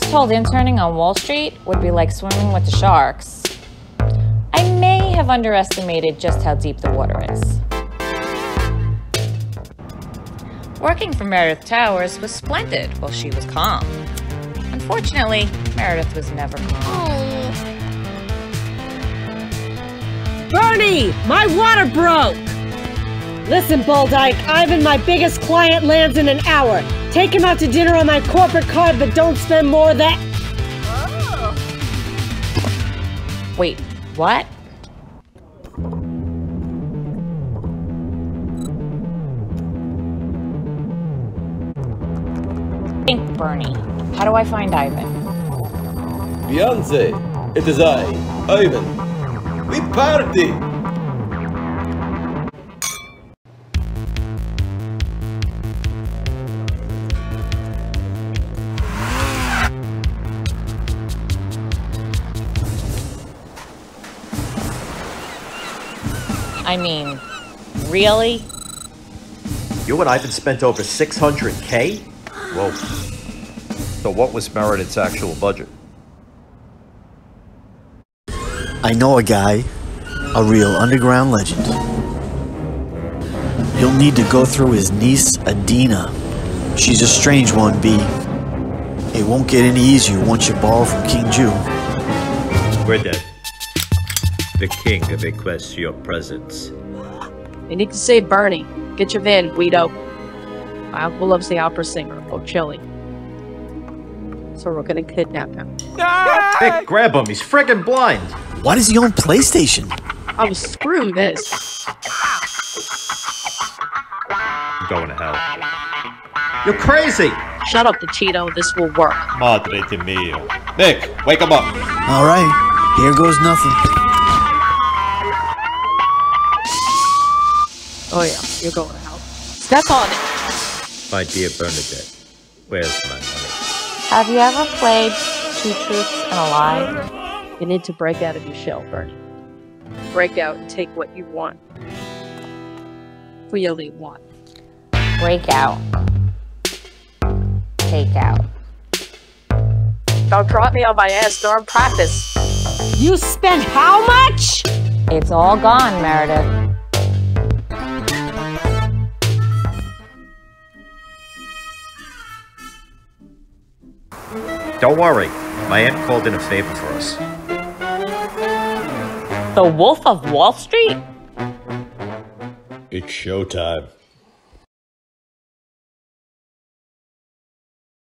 was told interning on Wall Street would be like swimming with the sharks. I may have underestimated just how deep the water is. Working for Meredith Towers was splendid while she was calm. Unfortunately, Meredith was never calm. Bernie, my water broke! Listen, Bulldike, Ivan, my biggest client lands in an hour. Take him out to dinner on my corporate card, but don't spend more than. Oh. Wait, what? Think, Bernie. How do I find Ivan? Beyonce, it is I, Ivan. We party! I mean, really? You and Ivan spent over 600k? Whoa. So what was Meredith's actual budget? I know a guy, a real underground legend. You'll need to go through his niece, Adina. She's a strange one, B. It won't get any easier once you borrow from King Jew. We're dead. The king requests your presence. We need to save Bernie. Get your van, Guido. My uncle loves the opera singer, Bocelli. So we're gonna kidnap him. Vic, grab him. He's friggin' blind. Why does he own PlayStation? Oh, screw this. I'm going to hell. You're crazy. Shut up, the Cheeto. This will work. Madre de mio. Nick, wake him up. All right, here goes nothing. Oh yeah, you're going to hell. Step on it. My dear Bernadette, where's my money? Have you ever played Two Truths and a Lie? You need to break out of your shell, Bernie. Break out and take what you want. Really want. Break out. Take out. Don't drop me on my ass during practice. You spent how much? It's all gone, Meredith. Don't worry. My aunt called in a favor for us. The Wolf of Wall Street? It's showtime.